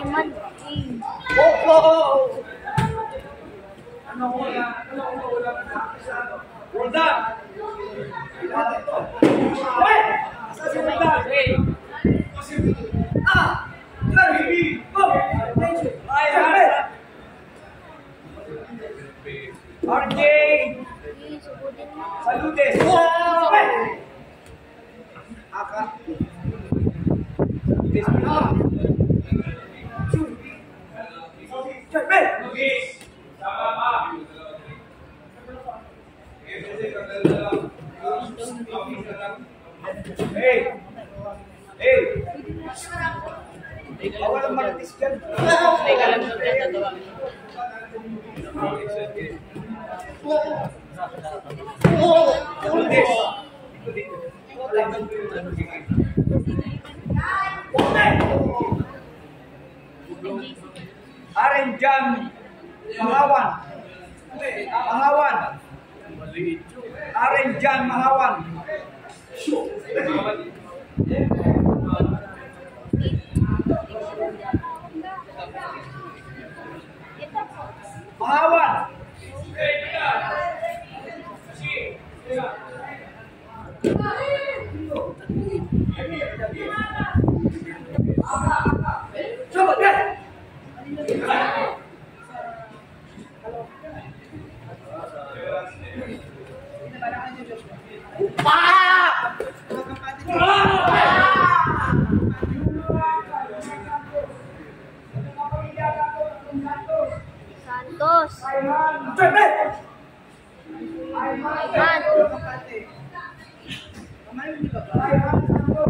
Diamond King. Oh, oh, oh. Ano ko na? Ano ko na? Hold up! Hey! Kasi ah, ah. mo Ah! Grabe! Oh! Thank! Ay, ay! RJ! Salutes! Oh! Aka! Hey! Hey! Bawal ang maritis dyan. Teka lang tatawa. Saludes! Arenjan Mahawan. Mahawan. Arenjan Mahawan. Mahawan. Santos. Coba. Aiman.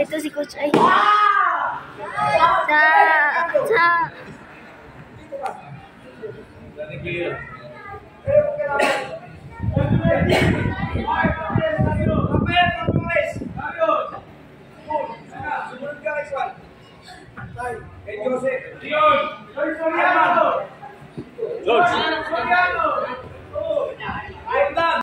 Esto sí escucha ahí. Chao, chao.